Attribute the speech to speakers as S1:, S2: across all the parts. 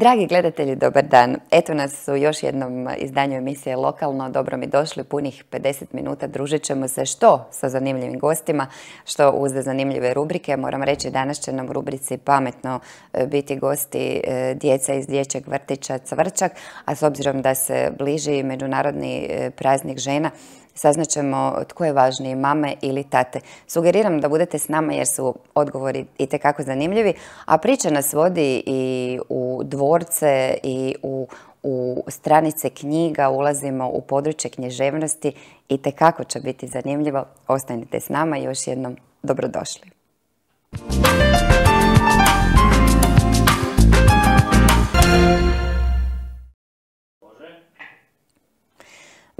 S1: Dragi gledatelji, dobar dan. Eto nas u još jednom izdanju emisije Lokalno. Dobro mi došli, punih 50 minuta družit ćemo se što sa zanimljivim gostima, što uz zanimljive rubrike. Moram reći, danas će nam u rubrici pametno e, biti gosti e, djeca iz dječjeg vrtića Cvrčak, a s obzirom da se bliži Međunarodni e, praznik žena, saznaćemo tko je važniji, mame ili tate. Sugeriram da budete s nama jer su odgovori i tekako zanimljivi, a priča nas vodi i u dvorce i u, u stranice knjiga, ulazimo u područje književnosti i tekako će biti zanimljivo. Ostanite s nama i još jednom dobrodošli.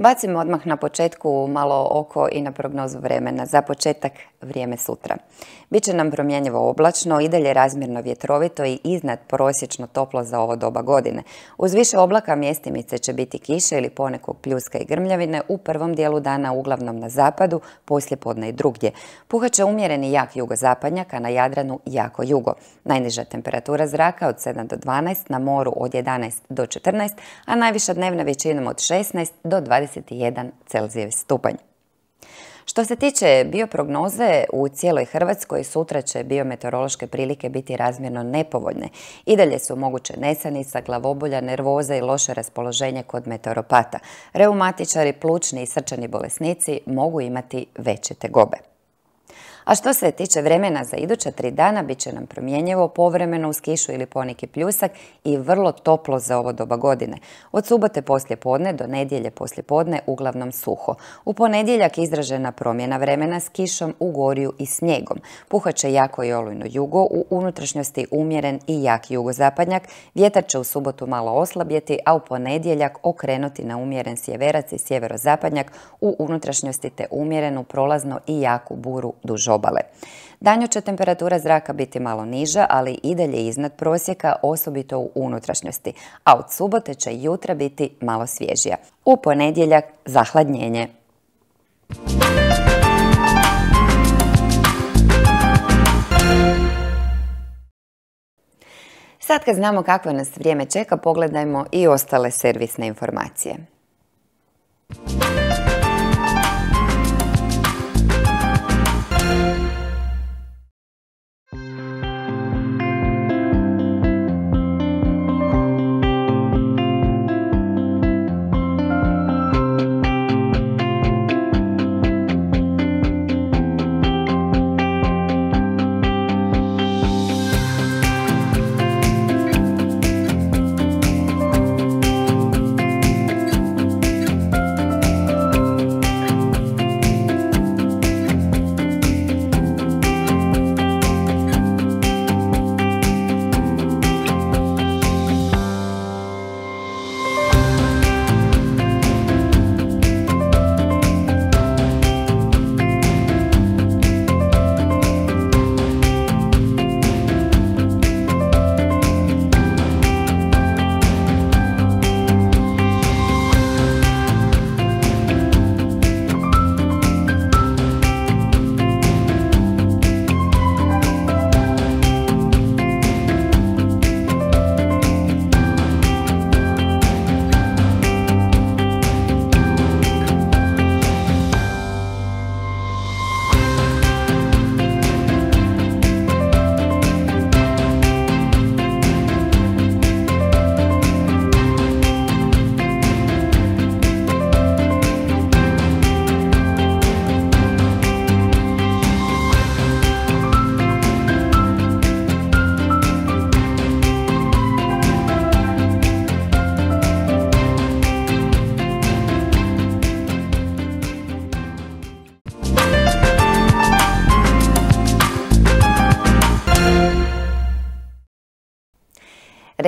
S1: Bacimo odmah na početku malo oko i na prognozu vremena. Za početak vrijeme sutra. Biće nam promjenjivo oblačno, i dalje razmjerno vjetrovito i iznad prosječno toplo za ovo doba godine. Uz više oblaka mjestimice će biti kiše ili ponekog pljuska i grmljavine u prvom dijelu dana uglavnom na zapadu, poslije podne i drugdje. Puhaće umjereni jak jugozapadnjak, a na Jadranu jako jugo. Najniža temperatura zraka od 7 do 12, na moru od 11 do 14, a najviša dnevna većinom od 16 do 21 Celzijev stupanj. Što se tiče bioprognoze, u cijeloj Hrvatskoj sutra će biometeorološke prilike biti razmjerno nepovoljne. I dalje su moguće nesanica, glavobolja, nervoza i loše raspoloženje kod meteoropata. Reumatičari, plućni i srčani bolesnici mogu imati veće tegobe. A što se tiče vremena za iduća tri dana, bit će nam promjenjivo povremeno uz kišu ili poneki pljusak i vrlo toplo za ovo doba godine. Od subote poslje podne do nedjelje poslje podne uglavnom suho. U ponedjeljak izražena promjena vremena s kišom u goriju i snijegom. Puhaće jako i olujno jugo, u unutrašnjosti umjeren i jak jugozapadnjak. Vjetar će u subotu malo oslabjeti, a u ponedjeljak okrenuti na umjeren sjeverac i sjeverozapadnjak, u unutrašnjosti te umjerenu prolazno i jaku buru duž obale. Danju će temperatura zraka biti malo niža, ali i dalje iznad prosjeka, osobito u unutrašnjosti, a od subote će jutra biti malo svježija. U ponedjeljak zahladnjenje. Sad kad znamo kakvo nas vrijeme čeka, pogledajmo i ostale servisne informacije.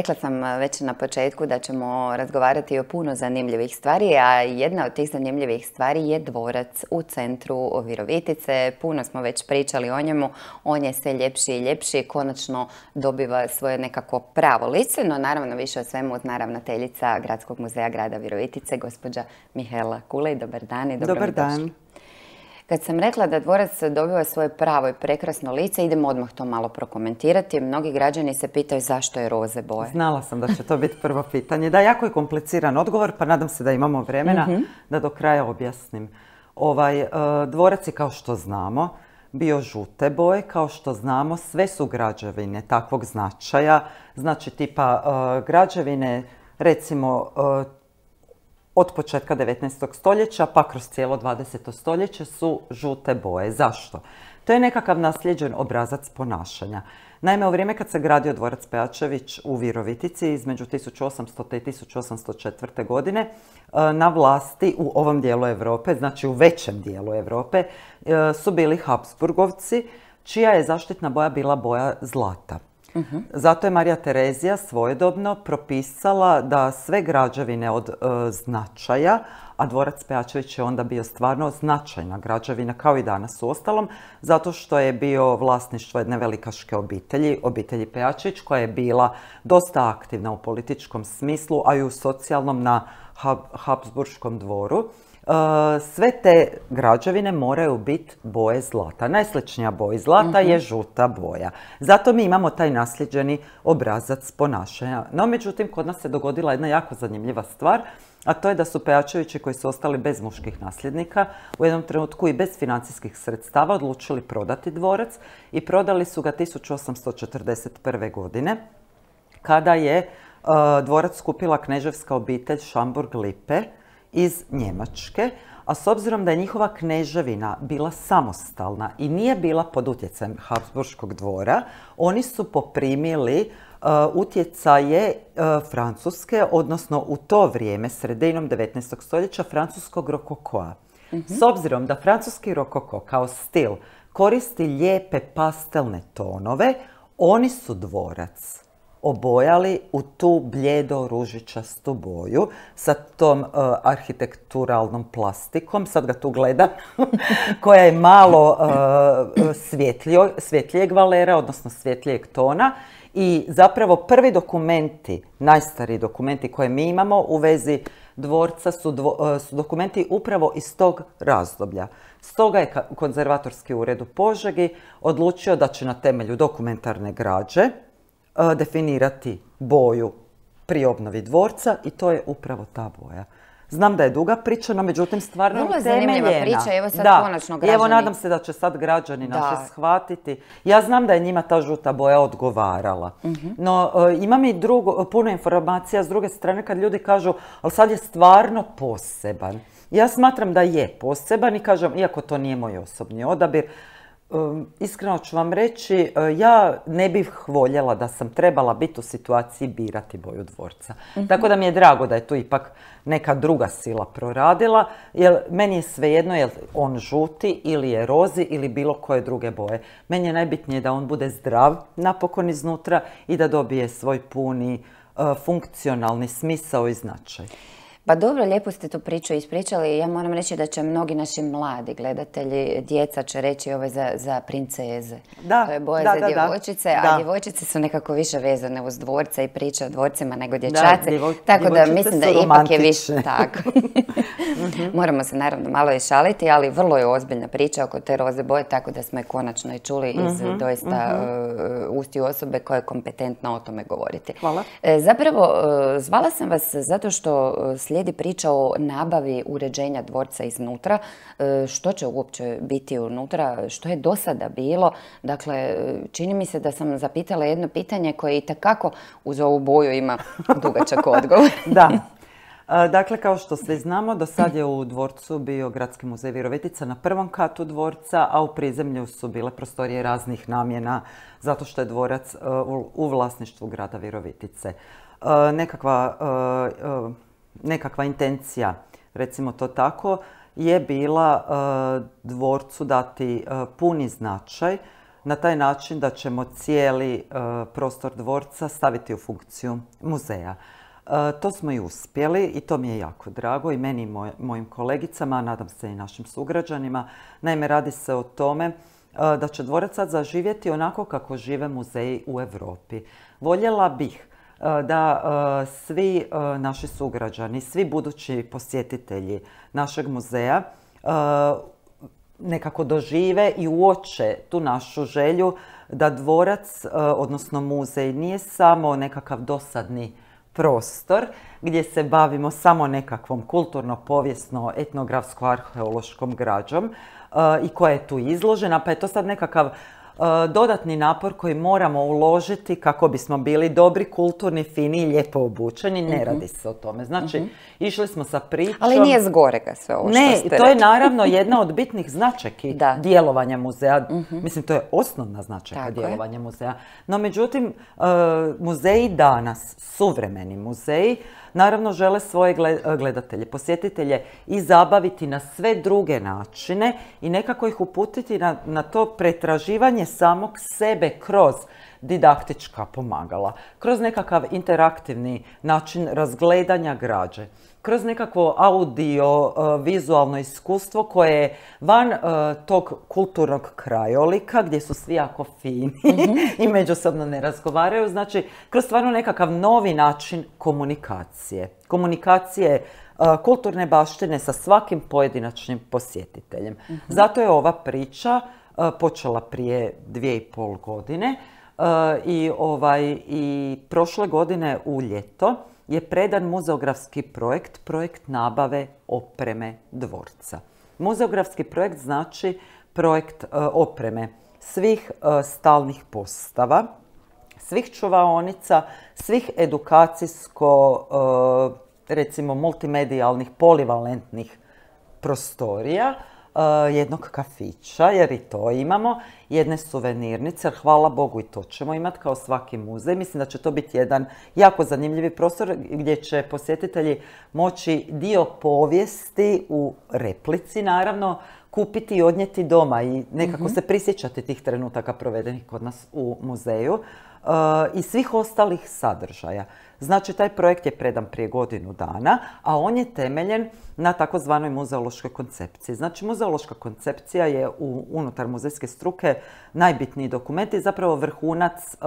S1: Rekla sam e, već na početku da ćemo razgovarati o puno zanimljivih stvari, a jedna od tih zanimljivih stvari je dvorac u centru Virovitice. Puno smo već pričali o njemu, on je sve ljepši i ljepši, konačno dobiva svoje nekako pravo lice, no naravno više o svemu zna ravnateljica Gradskog muzeja grada Virovitice, gospođa Mihela Kulej. Dobar dan i
S2: dobro Dobar dan.
S1: Kad sam rekla da dvorac dobiva svoje pravo i prekrasno lice, idemo odmah to malo prokomentirati. Mnogi građani se pitaju zašto je roze boje.
S2: Znala sam da će to biti prvo pitanje. Da, jako je kompliciran odgovor, pa nadam se da imamo vremena mhm. da do kraja objasnim. Ovaj, e, dvorac je kao što znamo bio žute boje. Kao što znamo, sve su građevine takvog značaja. Znači tipa e, građevine recimo e, od početka 19. stoljeća pa kroz cijelo 20. stoljeće su žute boje. Zašto? To je nekakav nasljeđen obrazac ponašanja. Naime, u vrijeme kad se gradio dvorac Pejačević u Virovitici između 1800. i 1804. godine e, na vlasti u ovom dijelu Europe, znači u većem dijelu Europe, e, su bili Habsburgovci, čija je zaštitna boja bila boja zlata. Zato je Marija Terezija svojedobno propisala da sve građevine od e, značaja, a dvorac Pejačević je onda bio stvarno značajna građevina kao i danas u ostalom, zato što je bio vlasništvo jedne velikaške obitelji, obitelji Pejačević, koja je bila dosta aktivna u političkom smislu, a i u socijalnom na Habsburškom dvoru. E, sve te građevine moraju biti boje zlata. Najsličnija boja zlata je mhm. žuta boja. Zato mi imamo taj nasljeđeni obrazac ponašanja. No, međutim, kod nas se dogodila jedna jako zanimljiva stvar, a to je da su Pejačevići koji su ostali bez muških nasljednika u jednom trenutku i bez financijskih sredstava odlučili prodati dvorac i prodali su ga 1841. godine kada je dvorac kupila kneževska obitelj Šamburg-Lipe iz Njemačke, a s obzirom da je njihova kneževina bila samostalna i nije bila pod utjecajem Habsburškog dvora, oni su poprimili uh, utjecaje uh, Francuske, odnosno u to vrijeme, sredinom 19. stoljeća, francuskog rokokoa. S obzirom da francuski rokoko kao stil koristi lijepe pastelne tonove, oni su dvorac obojali u tu bljedo ružičastu boju sa tom uh, arhitekturalnom plastikom, sad ga tu gledam, koja je malo uh, svjetlijeg valera, odnosno svjetlijeg tona. I zapravo prvi dokumenti, najstariji dokumenti koje mi imamo u vezi dvorca su, uh, su dokumenti upravo iz tog razdoblja. Stoga je konzervatorski ured u Požegi odlučio da će na temelju dokumentarne građe definirati boju pri obnovi dvorca i to je upravo ta boja. Znam da je duga priča, no međutim stvarno Vrlo zanimljiva
S1: priča, evo sad da. konačno građani.
S2: Evo nadam se da će sad građani naše shvatiti. Ja znam da je njima ta žuta boja odgovarala. Mhm. No e, imam i drugo, puno informacija s druge strane kad ljudi kažu, ali sad je stvarno poseban. Ja smatram da je poseban i kažem, iako to nije moj osobni odabir, iskreno ću vam reći, e, ja ne bih voljela da sam trebala biti u situaciji birati boju dvorca. Mhm. Tako da mi je drago da je tu ipak neka druga sila proradila, jer meni je svejedno je on žuti ili je rozi ili bilo koje druge boje. Meni je najbitnije da on bude zdrav napokon iznutra i da dobije svoj puni e, funkcionalni smisao i značaj.
S1: Pa dobro, lijepo ste tu priču ispričali. Ja moram reći da će mnogi naši mladi gledatelji, djeca će reći ove za, za princeze.
S2: Da,
S1: to je boje za djevojčice, a djevojčice su nekako više vezane uz dvorca i priče o dvorcima nego dječace. tako da mislim da ipak je više tako. Mhm. Moramo se naravno malo i šaliti, ali vrlo je ozbiljna priča oko te roze boje, tako da smo je konačno i čuli iz mhm, doista uh, usti osobe koja je kompetentna o tome govoriti.
S2: Hvala.
S1: E, zapravo, e, zvala sam vas zato što slijedi priča o nabavi uređenja dvorca iznutra. E, što će uopće biti unutra? Što je do sada bilo? Dakle, čini mi se da sam zapitala jedno pitanje koje i takako uz ovu boju ima dugačak odgovor.
S2: da. E, dakle, kao što svi znamo, do sad je u dvorcu bio Gradski muzej Virovitica na prvom katu dvorca, a u prizemlju su bile prostorije raznih namjena, zato što je dvorac e, u vlasništvu grada Virovitice. Nekakva nekakva intencija, recimo to tako, je bila e, dvorcu dati e, puni značaj na taj način da ćemo cijeli e, prostor dvorca staviti u funkciju muzeja. To smo i uspjeli i to mi je jako drago i meni i mojim kolegicama, nadam se i našim sugrađanima. Naime, radi se o tome da će dvorac sad zaživjeti onako kako žive muzeji u Europi. Voljela bih da svi naši sugrađani, svi budući posjetitelji našeg muzeja nekako dožive i uoče tu našu želju da dvorac, odnosno muzej, nije samo nekakav dosadni prostor gdje se bavimo samo nekakvom kulturno-povijesno, etnografsko-arheološkom građom i koja je tu izložena, pa je to sad nekakav E, dodatni napor koji moramo uložiti kako bismo bili dobri, kulturni, fini i lijepo obučeni. Ne mhm. radi se o tome. Znači, mhm. išli smo sa pričom...
S1: Ali nije zgorega sve ovo
S2: ne, što ste to je naravno jedna od bitnih značajki djelovanja muzeja. Mhm. Mislim, to je osnovna značajka djelovanja muzeja. No, međutim, e, muzeji danas, suvremeni muzeji, naravno žele svoje gledatelje, posjetitelje i zabaviti na sve druge načine i nekako ih uputiti na, na to pretraživanje samog sebe kroz didaktička pomagala, kroz nekakav interaktivni način razgledanja građe kroz nekakvo audio, e, vizualno iskustvo koje je van e, tog kulturnog krajolika gdje su svi jako fini i međusobno ne razgovaraju. Znači, kroz stvarno nekakav novi način komunikacije. Komunikacije e, kulturne baštine sa svakim pojedinačnim posjetiteljem. Mhm. Zato je ova priča počela prije dvije i pol godine i, ovaj, i prošle godine u ljeto je predan muzeografski projekt, projekt nabave opreme dvorca. Muzeografski projekt znači projekt e, opreme svih e, stalnih postava, svih čuvaonica, svih edukacijsko, e, recimo multimedijalnih, polivalentnih prostorija, jednog kafića, jer i to imamo, jedne suvenirnice, jer hvala Bogu i to ćemo imati kao svaki muzej. Mislim da će to biti jedan jako zanimljivi prostor gdje će posjetitelji moći dio povijesti u replici, naravno, kupiti i odnijeti doma i nekako mhm. se prisjećati tih trenutaka provedenih kod nas u muzeju i svih ostalih sadržaja. Znači, taj projekt je predan prije godinu dana, a on je temeljen na takozvanoj muzeološkoj koncepciji. Znači, muzeološka koncepcija je u, unutar muzejske struke najbitniji dokument i zapravo vrhunac e,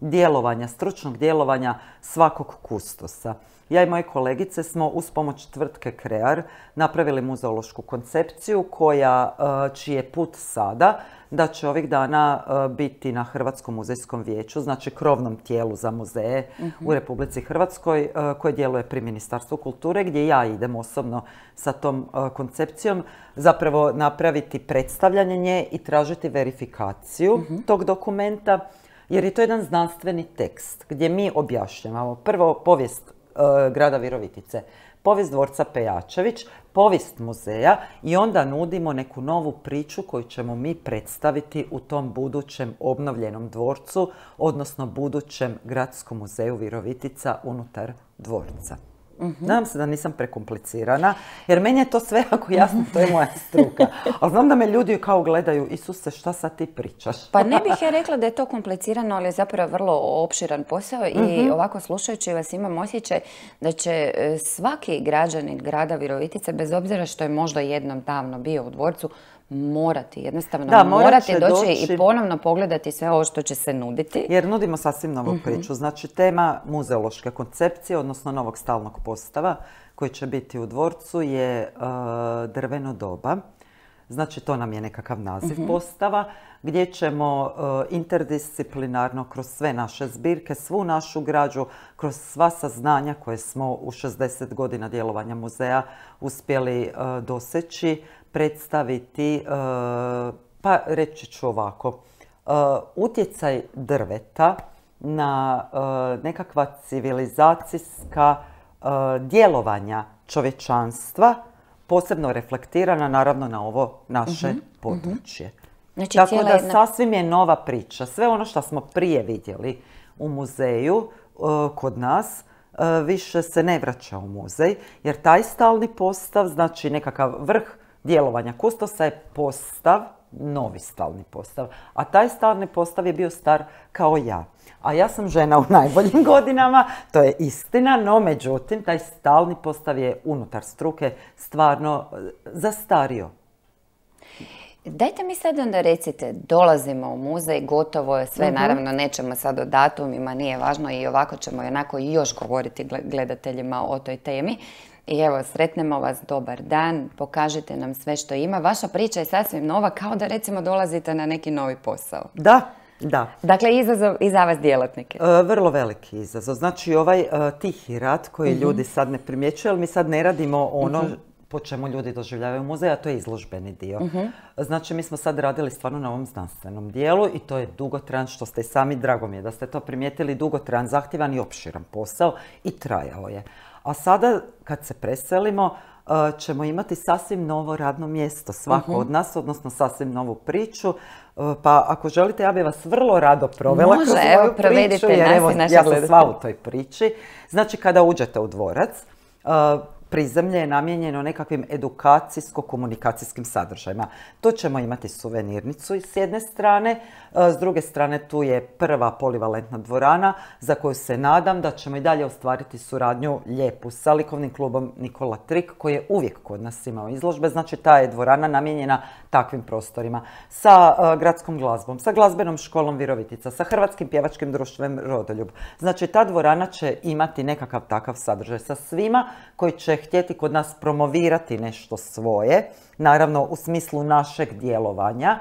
S2: djelovanja, stručnog djelovanja svakog kustosa. Ja i moje kolegice smo uz pomoć tvrtke Krear napravili muzeološku koncepciju koja, e, čiji je put sada da će ovih dana e, biti na Hrvatskom muzejskom vijeću, znači krovnom tijelu za muzeje u Republici Hrvatskoj e, koje djeluje pri Ministarstvu kulture gdje ja idem osobno sa tom koncepcijom zapravo napraviti predstavljanje nje i tražiti verifikaciju tog dokumenta jer je to jedan znanstveni tekst gdje mi objašnjavamo prvo povijest E, grada Virovitice. Povijest dvorca Pejačević, povijest muzeja i onda nudimo neku novu priču koju ćemo mi predstaviti u tom budućem obnovljenom dvorcu, odnosno budućem gradskom muzeju Virovitica unutar dvorca. Mm Nadam se da nisam prekomplicirana, jer meni je to sve ako jasno, to je moja struka. Ali znam da me ljudi kao gledaju, Isuse, šta sad ti pričaš?
S1: pa ne bih ja rekla da je to komplicirano, ali je zapravo vrlo opširan posao i mhm. ovako slušajući vas imam osjećaj da će e, svaki građanin grada Virovitice, bez obzira što je možda jednom davno bio u dvorcu, morati, jednostavno da, morati doći, i ponovno pogledati sve ovo što će se nuditi.
S2: Jer nudimo sasvim novu mhm. priču. Znači tema muzeološke koncepcije, odnosno novog stalnog postava koji će biti u dvorcu je e, drveno doba. Znači to nam je nekakav naziv mhm. postava gdje ćemo e, interdisciplinarno kroz sve naše zbirke, svu našu građu, kroz sva saznanja koje smo u 60 godina djelovanja muzeja uspjeli e, doseći, predstaviti, e, pa reći ću ovako, e, utjecaj drveta na e, nekakva civilizacijska djelovanja čovječanstva, posebno reflektirana naravno na ovo naše mhm, mhm. područje. Znači, Tako da sasvim je nova priča. Sve ono što smo prije vidjeli u muzeju kod nas, više se ne vraća u muzej, jer taj stalni postav, znači nekakav vrh djelovanja kustosa je postav novi stalni postav. A taj stalni postav je bio star kao ja. A ja sam žena u najboljim godinama, to je istina, no međutim, taj stalni postav je unutar struke stvarno e, zastario.
S1: Dajte mi sad onda recite, dolazimo u muzej, gotovo je sve, mhm. naravno nećemo sad o datumima, nije važno i ovako ćemo onako i još govoriti gledateljima o toj temi. I evo, sretnemo vas, dobar dan, pokažite nam sve što ima. Vaša priča je sasvim nova, kao da recimo dolazite na neki novi posao.
S2: Da, da.
S1: Dakle, izazov i za vas djelatnike.
S2: E, vrlo veliki izazov. Znači, ovaj e, tihi rad koji mhm. ljudi sad ne primjećuju, ali mi sad ne radimo ono mhm po čemu ljudi doživljavaju muzej, a to je izložbeni dio. Mhm. Znači, mi smo sad radili stvarno na ovom znanstvenom dijelu i to je dugotran, što ste sami, drago mi je da ste to primijetili, dugotran, zahtjevan i opširan posao i trajao je. A sada, kad se preselimo, uh, ćemo imati sasvim novo radno mjesto, svako mhm. od nas, odnosno sasvim novu priču. Uh, pa ako želite, ja bih vas vrlo rado provela
S1: Može, kroz evo, priču, jer evo,
S2: ja sam sva u toj priči. Znači, kada uđete u dvorac, uh, prizemlje je namijenjeno nekakvim edukacijsko-komunikacijskim sadržajima. Tu ćemo imati suvenirnicu s jedne strane, e, s druge strane tu je prva polivalentna dvorana za koju se nadam da ćemo i dalje ostvariti suradnju lijepu sa likovnim klubom Nikola Trik koji je uvijek kod nas imao izložbe. Znači ta je dvorana namijenjena takvim prostorima. Sa e, gradskom glazbom, sa glazbenom školom Virovitica, sa Hrvatskim pjevačkim društvom Rodoljub. Znači ta dvorana će imati nekakav takav sadržaj sa svima koji će htjeti kod nas promovirati nešto svoje, naravno u smislu našeg djelovanja, e,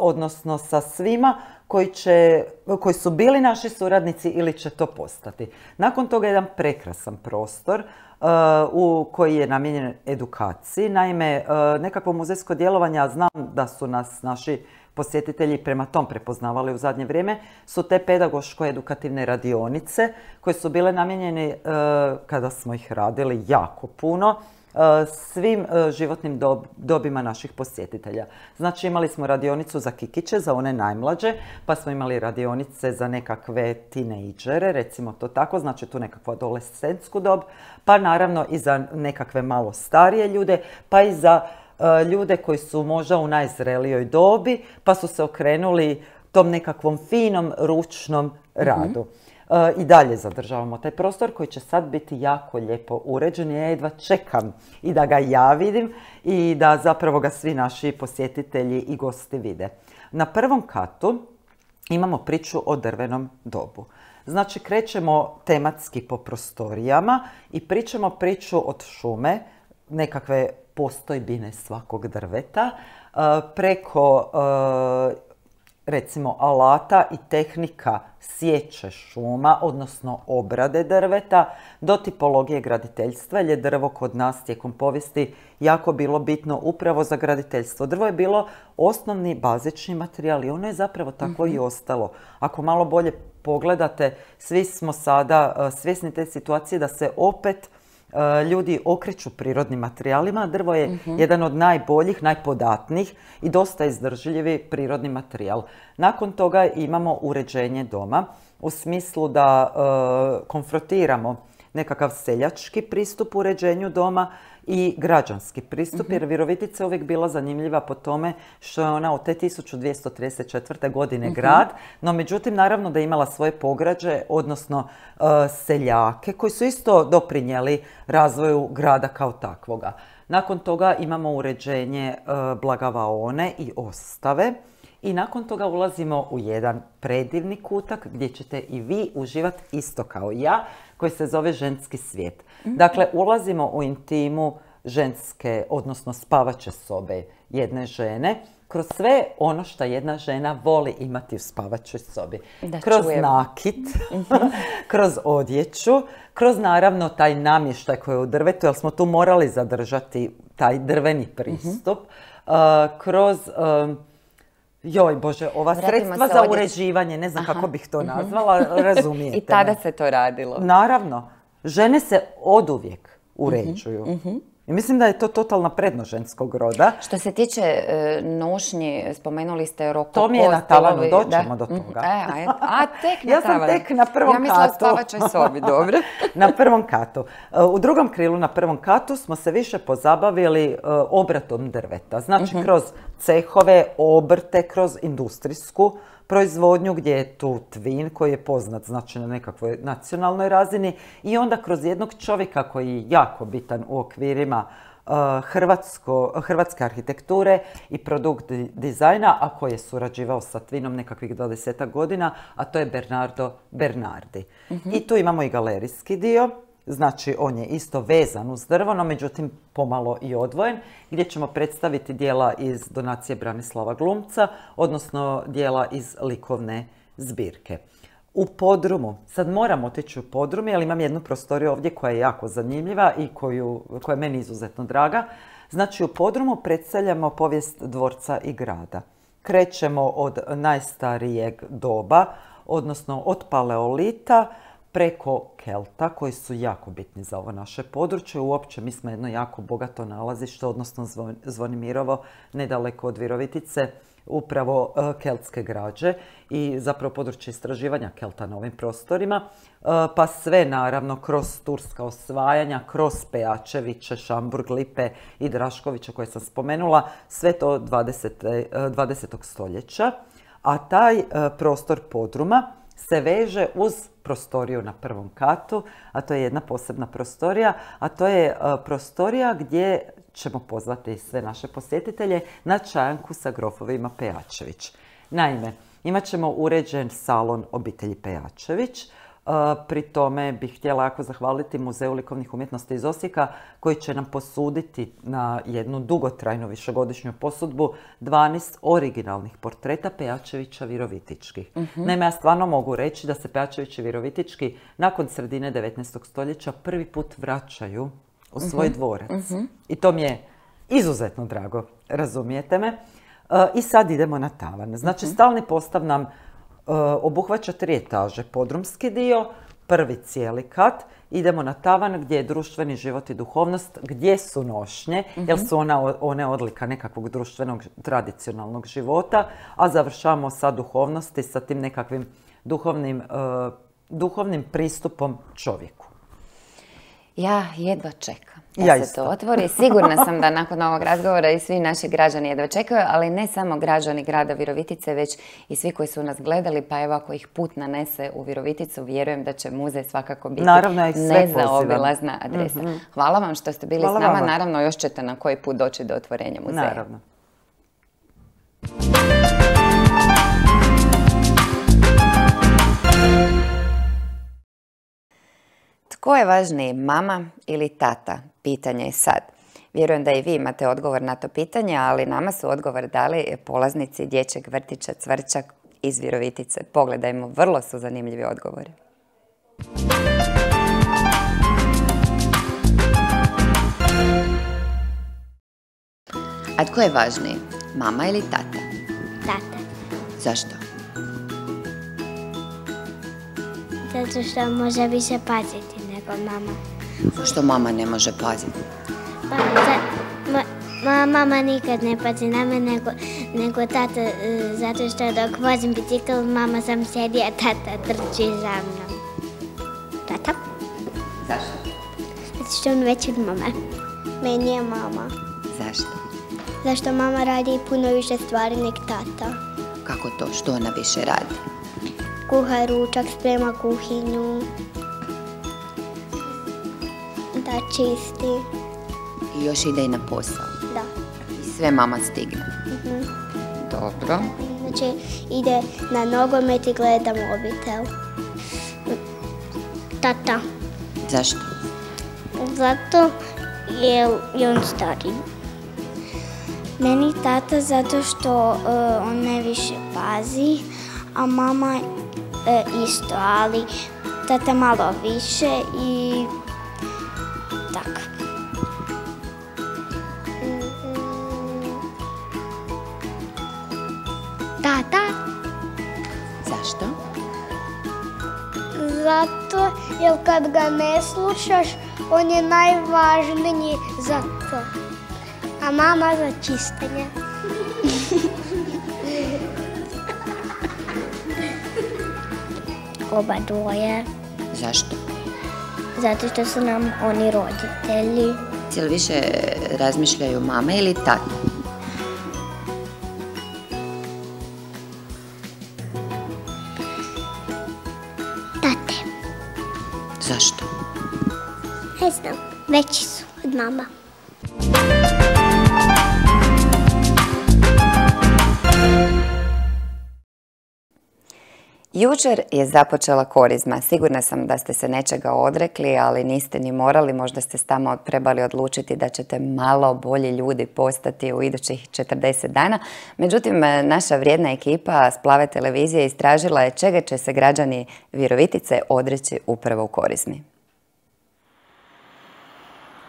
S2: odnosno sa svima koji, će, koji su bili naši suradnici ili će to postati. Nakon toga jedan prekrasan prostor uh, u koji je namijenjen edukaciji. Naime, uh, nekakvo muzejsko djelovanje, a znam da su nas naši posjetitelji prema tom prepoznavali u zadnje vrijeme, su te pedagoško-edukativne radionice koje su bile namijenjene uh, kada smo ih radili jako puno E, svim e, životnim dobima naših posjetitelja. Znači imali smo radionicu za kikiće, za one najmlađe, pa smo imali radionice za nekakve tinejdžere, recimo to tako, znači tu nekakvu adolescentsku dob, pa naravno i za nekakve malo starije ljude, pa i za e, ljude koji su možda u najzrelijoj dobi, pa su se okrenuli tom nekakvom finom ručnom radu i dalje zadržavamo taj prostor koji će sad biti jako lijepo uređen. Ja jedva čekam i da ga ja vidim i da zapravo ga svi naši posjetitelji i gosti vide. Na prvom katu imamo priču o drvenom dobu. Znači krećemo tematski po prostorijama i pričamo priču od šume, nekakve postojbine svakog drveta, preko recimo alata i tehnika sjeće šuma, odnosno obrade drveta, do tipologije graditeljstva, jer je drvo kod nas tijekom povijesti jako bilo bitno upravo za graditeljstvo. Drvo je bilo osnovni bazični materijal i ono je zapravo tako i mhm. ostalo. Ako malo bolje pogledate, svi smo sada e, svjesni te situacije da se opet E, ljudi okreću prirodnim materijalima. Drvo je mhm. jedan od najboljih, najpodatnijih i dosta izdržljivi prirodni materijal. Nakon toga imamo uređenje doma u smislu da e, konfrontiramo nekakav seljački pristup uređenju doma i građanski pristup, jer mhm. Virovitica je uvijek bila zanimljiva po tome što je ona od te 1234. godine mhm. grad, no međutim naravno da je imala svoje pograđe, odnosno e, seljake koji su isto doprinijeli razvoju grada kao takvoga. Nakon toga imamo uređenje uh, blagavaone i ostave. I nakon toga ulazimo u jedan predivni kutak gdje ćete i vi uživati isto kao ja, koji se zove ženski svijet. Mhm. Dakle, ulazimo u intimu ženske, odnosno spavače sobe jedne žene, kroz sve ono što jedna žena voli imati u spavačoj sobi. kroz nakit, mhm. kroz odjeću, kroz naravno taj namještaj koji je u drvetu, jer smo tu morali zadržati taj drveni pristup, uh, kroz... Um, Joj Bože, ova sredstva za uređivanje, ne znam kako bih to mhm. nazvala, razumijete
S1: I tada se to radilo.
S2: Naravno, žene se oduvijek uređuju. Mhm, mhm. I mislim da je to totalna prednost ženskog roda.
S1: Što se tiče e, nošnji, spomenuli ste rokoko
S2: To mi je na tavanu, doćemo do
S1: Mhm.
S2: toga.
S1: E, a, a tek na
S2: Ja sam
S1: tavanu.
S2: tek na prvom
S1: Ja
S2: katu.
S1: spavačoj sobi, dobro.
S2: na prvom katu. E, U drugom krilu na prvom katu smo se više pozabavili e, obratom drveta. Znači kroz cehove, obrte, kroz industrijsku proizvodnju gdje je tu Twin koji je poznat znači na nekakvoj nacionalnoj razini i onda kroz jednog čovjeka koji je jako bitan u okvirima e, hrvatsko, hrvatske arhitekture i produkt di- dizajna, a koji je surađivao sa Twinom nekakvih 20 godina, a to je Bernardo Bernardi. I tu imamo i galerijski dio, znači on je isto vezan uz drvo, no međutim pomalo i odvojen, gdje ćemo predstaviti dijela iz donacije Branislava Glumca, odnosno dijela iz likovne zbirke. U podrumu, sad moram otići u podrum jer imam jednu prostoriju ovdje koja je jako zanimljiva i koju, koja je meni izuzetno draga. Znači u podrumu predstavljamo povijest dvorca i grada. Krećemo od najstarijeg doba, odnosno od paleolita preko Kelta koji su jako bitni za ovo naše područje. Uopće mi smo jedno jako bogato nalazište, odnosno Zvon- Zvonimirovo, nedaleko od Virovitice, upravo e, keltske građe i zapravo područje istraživanja Kelta na ovim prostorima, e, pa sve naravno kroz turska osvajanja, kroz Pejačeviće, Šamburg, Lipe i Draškovića koje sam spomenula, sve to od 20. e, 20. stoljeća, a taj prostor podruma se veže uz prostoriju na prvom katu, a to je jedna posebna prostorija, a to je e, prostorija gdje ćemo pozvati sve naše posjetitelje na čajanku sa grofovima Pejačević. Naime, imat ćemo uređen salon obitelji Pejačević, Pri tome bih htjela jako zahvaliti Muzeju likovnih umjetnosti iz Osijeka koji će nam posuditi na jednu dugotrajnu višegodišnju posudbu 12 originalnih portreta Pejačevića Virovitičkih. Naime, ja stvarno mogu reći da se Pejačević i Virovitički nakon sredine 19. stoljeća prvi put vraćaju u svoj dvorac. I to mi je izuzetno drago, razumijete me. E, I sad idemo na tavan. Znači, stalni postav nam obuhvaća tri etaže. Podrumski dio, prvi cijeli kat, idemo na tavan gdje je društveni život i duhovnost, gdje su nošnje, jer su ona, one odlika nekakvog društvenog tradicionalnog života, a završavamo sa duhovnosti, sa tim nekakvim duhovnim, e, duhovnim pristupom čovjeku.
S1: Ja jedva čekam da
S2: Ja
S1: se
S2: isto.
S1: to otvori. Sigurna sam da nakon ovog razgovora i svi naši građani jedva čekaju, ali ne samo građani grada Virovitice, već i svi koji su nas gledali, pa evo ako ih put nanese u Viroviticu, vjerujem da će muzej svakako biti
S2: Naravno, ja
S1: nezaobilazna adresa. Hvala vam što ste bili
S2: Hvala
S1: s nama.
S2: vama.
S1: Naravno, još ćete na koji put doći do otvorenja muzeja.
S2: Naravno.
S1: Tko je važniji, mama ili tata? Pitanje je sad. Vjerujem da i vi imate odgovor na to pitanje, ali nama su odgovor dali polaznici dječjeg vrtića Cvrčak iz Virovitice. Pogledajmo, vrlo su zanimljivi odgovori. A tko je važniji, mama ili tata?
S3: Tata.
S1: Zašto?
S3: Zato što može više paziti nego mama.
S1: Što mama ne može paziti?
S3: Pa, za- ma, ma- mama nikad ne pazi na me nego, nego tata, e, zato što dok vozim bicikl, mama sam sjedi, a tata trči za mnom. Tata?
S1: Zašto?
S3: Zato što on veći od mame. Meni je mama.
S1: Zašto?
S3: Zašto mama radi puno više stvari nek tata.
S1: Kako to? Što ona više radi?
S3: Kuha ručak, sprema kuhinju. Da čisti.
S1: I još ide i na posao.
S3: Da.
S1: I sve mama stigne. Dobro.
S3: Znači ide na nogomet i gleda mobitel. Tata.
S1: Zašto?
S3: Zato jer je on stari. Meni tata zato što e, on ne više pazi, a mama e, isto, ali tata malo više i tak. Tata
S1: Zašto?
S3: Zato jer kad ga ne slušaš, on je najvažniji za to. A mama za čistanje. Oba dvoje,
S1: Zašto?
S3: Zato što su nam oni roditelji.
S1: Cijeli više razmišljaju mama ili tata?
S3: Tate,
S1: Zašto?
S3: ne znam, veći su od mama.
S1: Jučer je započela korizma. Sigurna sam da ste se nečega odrekli, ali niste ni morali. Možda ste tamo trebali odlučiti da ćete malo bolji ljudi postati u idućih 40 dana. Međutim, naša vrijedna ekipa s plave televizije istražila je čega će se građani Virovitice odreći upravo u korizmi.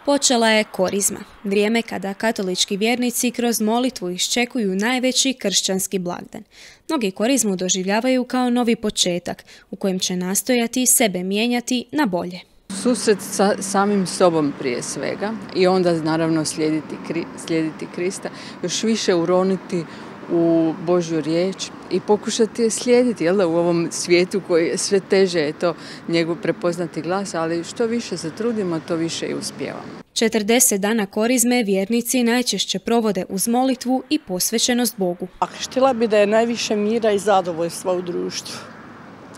S4: Počela je korizma, vrijeme kada katolički vjernici kroz molitvu iščekuju najveći kršćanski blagdan. Mnogi korizmu doživljavaju kao novi početak u kojem će nastojati sebe mijenjati na bolje.
S5: Susret sa samim sobom prije svega i onda naravno slijediti, Kri- slijediti Krista, još više uroniti u Božju riječ i pokušati je slijediti jel da, u ovom svijetu koji je sve teže je to njegov prepoznati glas, ali što više se trudimo, to više i uspijevamo.
S4: 40 dana korizme vjernici najčešće provode uz molitvu i posvećenost Bogu.
S6: A htjela bi da je najviše mira i zadovoljstva u društvu.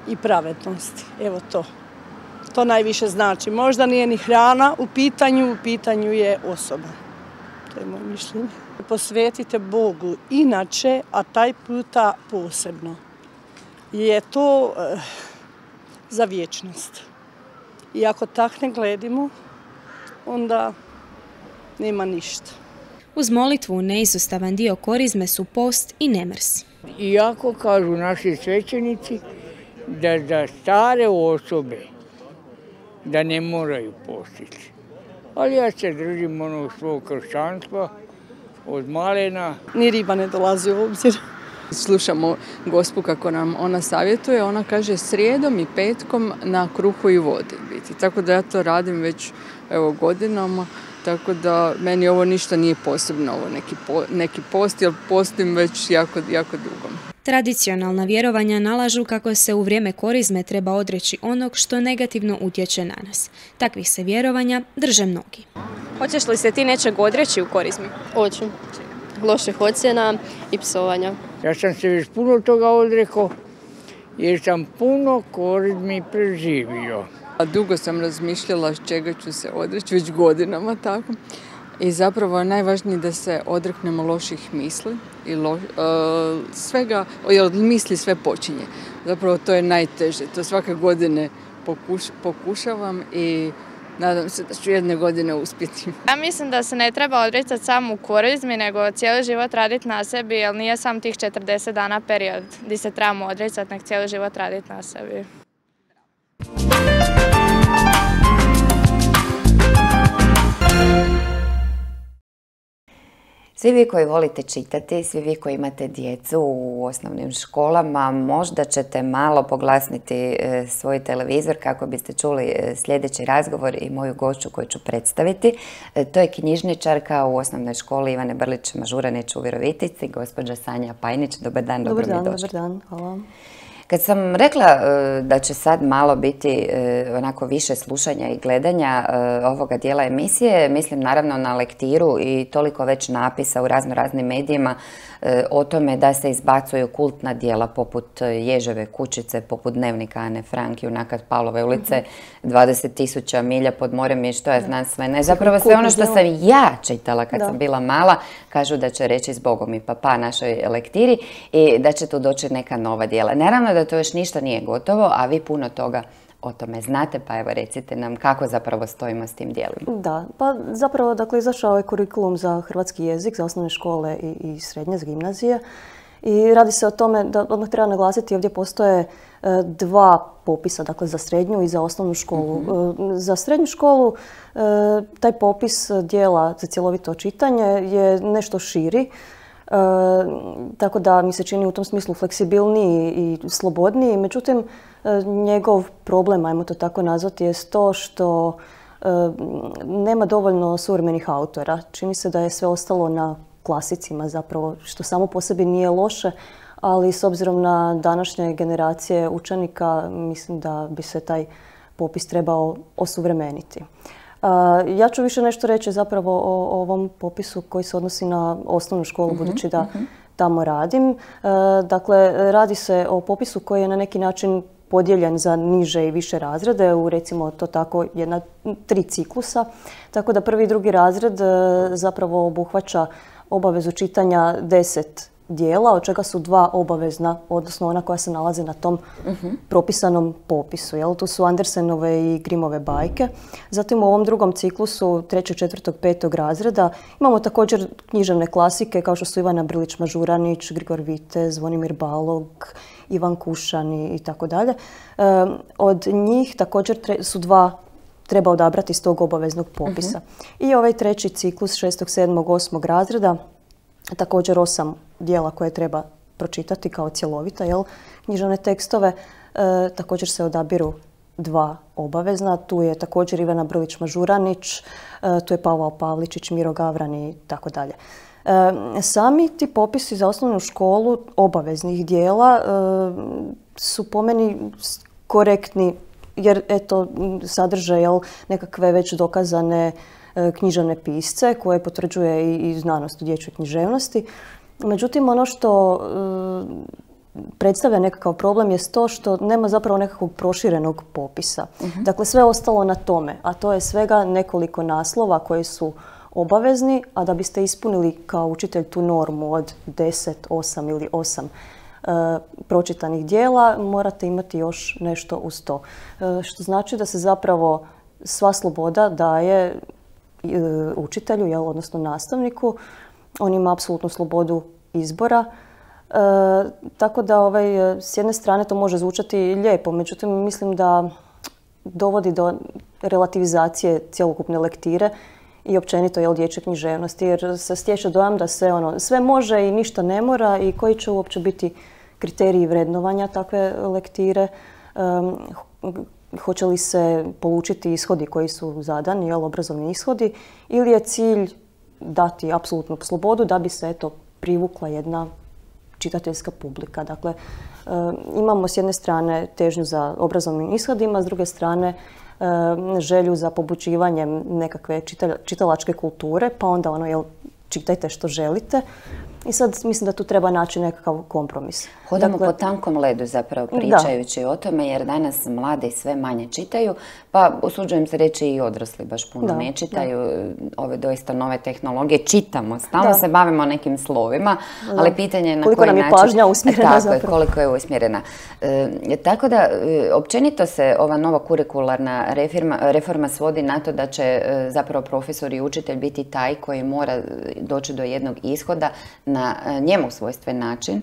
S6: I pravednosti. Evo to. To najviše znači. Možda nije ni hrana u pitanju, u pitanju je osoba. To je moje mišljenje. Posvetite Bogu inače, a taj puta posebno. Je to eh, za vječnost. I ako tak ne gledimo, onda nema ništa.
S4: Uz molitvu neizostavan dio korizme su post i nemrs.
S7: Iako kažu naši svećenici da za stare osobe da ne moraju postiti. Ali ja se držim ono svog kršćanstva od malena.
S6: Ni riba ne dolazi u obzir.
S5: Slušamo gospu kako nam ona savjetuje, ona kaže srijedom i petkom na kruhu i vodi biti. Tako da ja to radim već evo godinama, tako da meni ovo ništa nije posebno, ovo neki, po- neki post, jer postim već jako, jako dugo.
S4: Tradicionalna vjerovanja nalažu kako se u vrijeme korizme treba odreći onog što negativno utječe na nas. Takvih se vjerovanja drže mnogi.
S8: Hoćeš li se ti nečeg odreći u korizmi?
S9: Hoću. Loših ocjena i psovanja.
S7: Ja sam se već puno toga odrekao jer sam puno korizmi preživio.
S5: A dugo sam razmišljala čega ću se odreći, već godinama tako. I zapravo je najvažnije da se odreknemo loših misli i lo- e, svega, jer od misli sve počinje. Zapravo to je najteže, to svake godine pokuš- pokušavam i nadam se da ću jedne godine uspjeti.
S8: Ja mislim da se ne treba odricati samo u korizmi, nego cijeli život raditi na sebi, jer nije sam tih 40 dana period gdje se trebamo odricati, nego cijeli život raditi na sebi.
S1: Svi vi koji volite čitati, svi vi koji imate djecu u osnovnim školama, možda ćete malo poglasniti e, svoj televizor kako biste čuli e, sljedeći razgovor i moju gošću koju ću predstaviti. E, To je knjižničarka u osnovnoj školi Ivane Brlić Mažuranić u Virovitici, gospođa Sanja Pajnić. Dobar dan, dobro
S10: Dobar dan,
S1: mi došli.
S10: dobar dan, hvala vam.
S1: Kad sam rekla e, da će sad malo biti e, onako više slušanja i gledanja e, ovoga dijela emisije, mislim naravno na lektiru i toliko već napisa u razno raznim medijima o tome da se izbacuju kultna dijela poput e, Ježeve kućice, poput Dnevnika Ane Frank, Junaka Pavlove ulice, 20 tisuća milja pod morem i što ja znam sve ne. Zapravo sve ono što sam ja čitala kad
S10: Da.
S1: sam bila mala, kažu da će reći zbogom i papa našoj lektiri i da će tu doći neka nova dijela. Naravno da to još ništa nije gotovo, a vi puno toga o tome znate, pa evo recite nam kako zapravo stojimo s tim dijelima.
S10: Da, pa zapravo dakle izašao je kurikulum za hrvatski jezik za osnovne škole i, i srednje, za gimnazije. I radi se o tome da odmah treba naglasiti ovdje postoje e, dva popisa, dakle za srednju i za osnovnu školu. E, za srednju školu e, taj popis dijela za cjelovito čitanje je nešto širi. tako da mi se čini u tom smislu fleksibilniji i slobodniji. Međutim, njegov problem, ajmo to tako nazvati, je to što nema dovoljno suvremenih autora. Čini se da je sve ostalo na klasicima zapravo, što samo po sebi nije loše, ali s obzirom na današnje generacije učenika mislim da bi se taj popis trebao osuvremeniti. Ja ću više nešto reći zapravo o, ovom popisu koji se odnosi na osnovnu školu, mhm, budući da mhm. tamo radim. Dakle, radi se o popisu koji je na neki način podijeljen za niže i više razrede u recimo to tako jedna tri ciklusa. Tako da prvi i drugi razred e, zapravo obuhvaća obavezu čitanja deset dijela, od čega su dva obavezna, odnosno ona koja se nalaze na tom mhm. propisanom popisu. Jel? Tu su Andersenove i Grimove bajke. Zatim u ovom drugom ciklusu, trećeg, četvrtog, petog razreda, imamo također književne klasike kao što su Ivana Brlić-Mažuranić, Grigor Vite, Zvonimir Balog, Ivan Kušan i tako dalje. Od njih također su dva treba odabrati iz tog obaveznog popisa. Mhm. I ovaj treći ciklus šestog, sedmog, osmog razreda također osam dijela koje treba pročitati kao cjelovita, jel, knjižane tekstove. E, također se odabiru dva obavezna. Tu je također Ivana Brlić-Mažuranić, e, tu je Pavao Pavličić, Miro Gavran i tako dalje. E, sami ti popisi za osnovnu školu obaveznih dijela su po meni korektni jer eto sadrže jel, nekakve već dokazane E, književne pisce koje potvrđuje i znanost u dječjoj književnosti. Međutim, ono što predstavlja nekakav problem je to što nema zapravo nekakvog proširenog popisa. Mhm. Dakle, sve ostalo na tome, a to je svega nekoliko naslova koji su obavezni, a da biste ispunili kao učitelj tu normu od 10, 8 ili 8 e, pročitanih dijela, morate imati još nešto uz to. što znači da se zapravo sva sloboda daje E, učitelju, jel, odnosno nastavniku. On ima apsolutnu slobodu izbora. E, tako da ovaj, s jedne strane to može zvučati lijepo, međutim mislim da dovodi do relativizacije cjelokupne lektire i općenito je dječje književnosti jer se stječe dojam da se ono sve može i ništa ne mora i koji će uopće biti kriteriji vrednovanja takve lektire hoće li se polučiti ishodi koji su zadani, jel, obrazovni ishodi, ili je cilj dati apsolutnu slobodu da bi se eto privukla jedna čitateljska publika. Dakle, e, imamo s jedne strane težnju za obrazovnim ishodima, s druge strane želju za pobučivanjem nekakve čitalačke kulture, pa onda ono, jel, čitajte što želite. I sad mislim da tu treba naći nekakav kompromis.
S1: Hodamo dakle, po tankom ledu zapravo pričajući o tome jer danas mladi sve manje čitaju, pa usuđujem se reći i odrasli baš puno ne čitaju ove doista nove tehnologije. Čitamo, stalno se bavimo nekim slovima, ali pitanje je na
S10: koliko
S1: koji
S10: nam
S1: je
S10: pažnja usmjerena
S1: tako koliko je usmjerena. E, tako da, e, općenito se ova nova kurikularna reforma, reforma svodi na to da će e, zapravo profesor i učitelj biti taj koji mora doći do jednog ishoda na njemu svojstven način.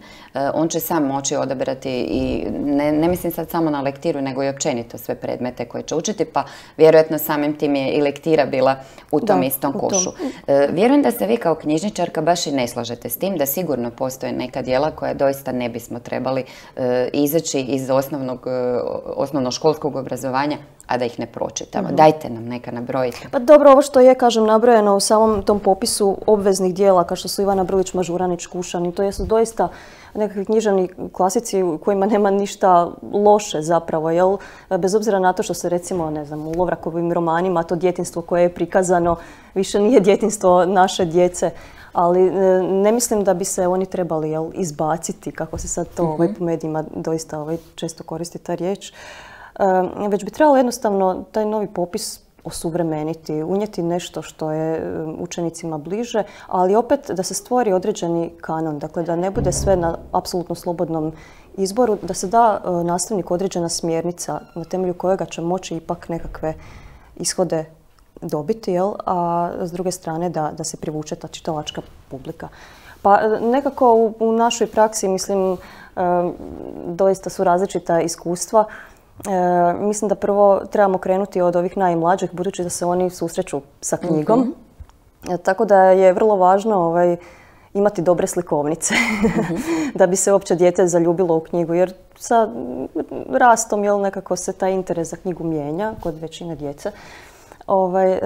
S1: On će sam moći odabrati i ne, ne mislim sad samo na lektiru, nego i općenito sve predmete koje će učiti, pa vjerojatno samim tim je i lektira bila u tom istom košu. E, vjerujem da se vi kao knjižničarka baš i ne slažete s tim, da sigurno postoje neka djela koja doista ne bismo trebali e, izaći iz osnovnog, e, osnovnoškolskog obrazovanja, a da ih ne pročitamo. Mhm. Dajte nam neka nabrojite.
S10: Pa dobro, ovo što je, kažem, nabrojeno u samom tom popisu obveznih dijela, kao što su Ivana Brlić, Mažuranić, Kušan i to jesu doista nekakvi književni klasici u kojima nema ništa loše zapravo, jel? Bez obzira na to što se recimo, ne znam, u Lovrakovim romanima to djetinstvo koje je prikazano više nije djetinstvo naše djece, ali e, ne mislim da bi se oni trebali jel, izbaciti, kako se sad to ovaj, po medijima doista ovaj, često koristi ta riječ. E, već bi trebalo jednostavno taj novi popis osuvremeniti, unijeti nešto što je um, učenicima bliže, ali opet da se stvori određeni kanon, dakle da ne bude sve na apsolutno slobodnom izboru, da se da uh, nastavniku određena smjernica na temelju kojega će moći ipak nekakve ishode dobiti, jel? a s druge strane da, da se privuče ta čitalačka publika. Pa uh, nekako u, u našoj praksi, mislim, um, doista su različita iskustva. E, mislim da prvo trebamo krenuti od ovih najmlađih, budući da se oni susreću sa knjigom. Mhm. E, tako da je vrlo važno ovaj, imati dobre slikovnice da bi se uopće dijete zaljubilo u knjigu. Jer sa rastom jel, nekako se taj interes za knjigu mijenja kod većine djece. Ovaj, e,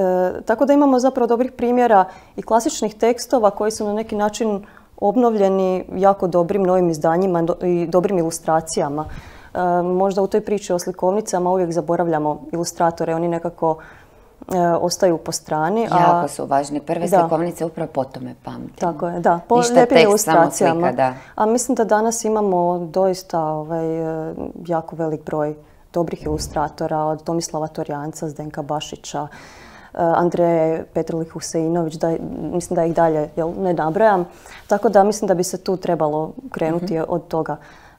S10: tako da imamo zapravo dobrih primjera i klasičnih tekstova koji su na neki način obnovljeni jako dobrim novim izdanjima i dobrim ilustracijama. E, možda u toj priči o slikovnicama uvijek zaboravljamo ilustratore, oni nekako e, ostaju po strani.
S1: Jako su važni. Prve slikovnice upravo po tome pamtim.
S10: Tako je, da. Po lijepim ilustracijama. A mislim da danas imamo doista ovaj, jako velik broj dobrih ilustratora od Tomislava Torjanca, Zdenka Bašića, eh, Andreje Petrolih Huseinović, da, mislim da ih dalje jel, ne nabrajam. Tako da mislim da bi se tu trebalo krenuti mhm. od toga.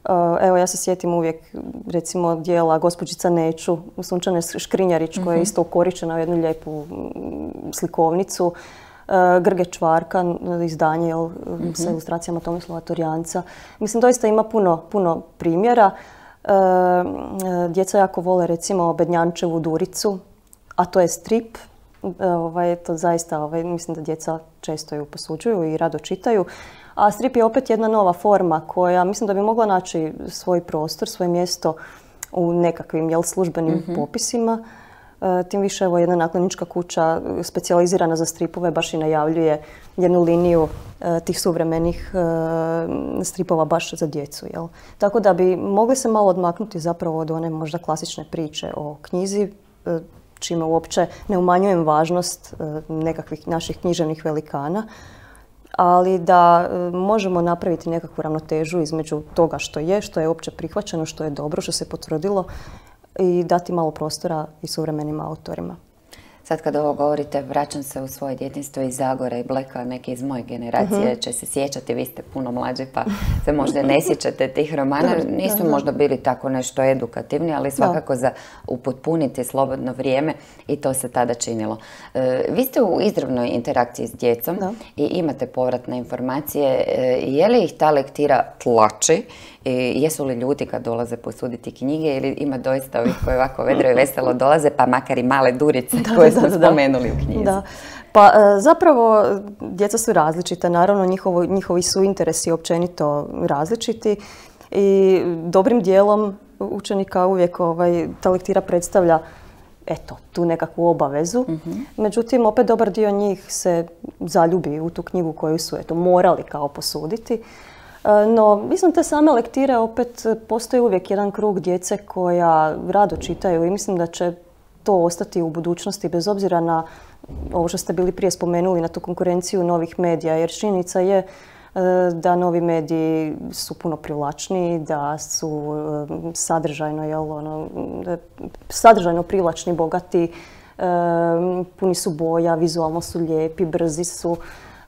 S10: Eh, evo, ja se sjetim uvijek, recimo, dijela Gospođica Neću, Sunčane Škrinjarić, koja je mhm. isto ukoričena u jednu lijepu mm, slikovnicu. Eh, Grge Čvarka, izdanje jel, sa mhm. ilustracijama Tomislava Torjanca. Mislim, doista ima puno, puno primjera. Djeca jako vole recimo Bednjančevu duricu, a to je strip. Ovaj, to zaista, ovaj, mislim da djeca često ju posuđuju i rado čitaju. A strip je opet jedna nova forma koja mislim da bi mogla naći svoj prostor, svoje mjesto u nekakvim jel, službenim mhm. popisima. E, tim više evo jedna nakladnička kuća specijalizirana za stripove baš i najavljuje jednu liniju e, tih suvremenih e, stripova baš za djecu. Jel? Tako da bi mogli se malo odmaknuti zapravo od one možda klasične priče o knjizi, čime uopće ne umanjujem važnost nekakvih naših književnih velikana, ali da možemo napraviti nekakvu ravnotežu između toga što je, što je opće prihvaćeno, što je dobro, što se potvrdilo i dati malo prostora i suvremenim autorima.
S1: Sad kad ovo govorite, vraćam se u svoje djetinstvo iz Zagora i Bleka, neki iz moje generacije mhm. će se sjećati, vi ste puno mlađi pa se možda ne sjećate tih romana. Nisu možda bili tako nešto edukativni, ali svakako za upotpuniti slobodno vrijeme i to se tada činilo. E, vi ste u izravnoj interakciji s djecom i imate povratne informacije. E, je li ih ta lektira tlači i jesu li ljudi kad dolaze posuditi knjige ili ima doista ovih koji ovako vedro i veselo dolaze pa makar i male durice koje smo spomenuli u knjizi? Da.
S10: Pa e, zapravo djeca su različita, naravno njihovi su interesi općenito različiti i dobrim dijelom učenika uvijek ovaj, ta lektira predstavlja eto, tu nekakvu obavezu. Mhm. Međutim, opet dobar dio njih se zaljubi u tu knjigu koju su eto, morali kao posuditi. E, no, mislim te same lektire opet postoji uvijek jedan krug djece koja rado čitaju i mislim da će to ostati u budućnosti bez obzira na ovo što ste bili prije spomenuli, na tu konkurenciju novih medija. Jer činjenica je e, da novi mediji su puno privlačniji, da su e, sadržajno, jel, ono, sadržajno privlačni, bogati, puni su boja, vizualno su lijepi, brzi su.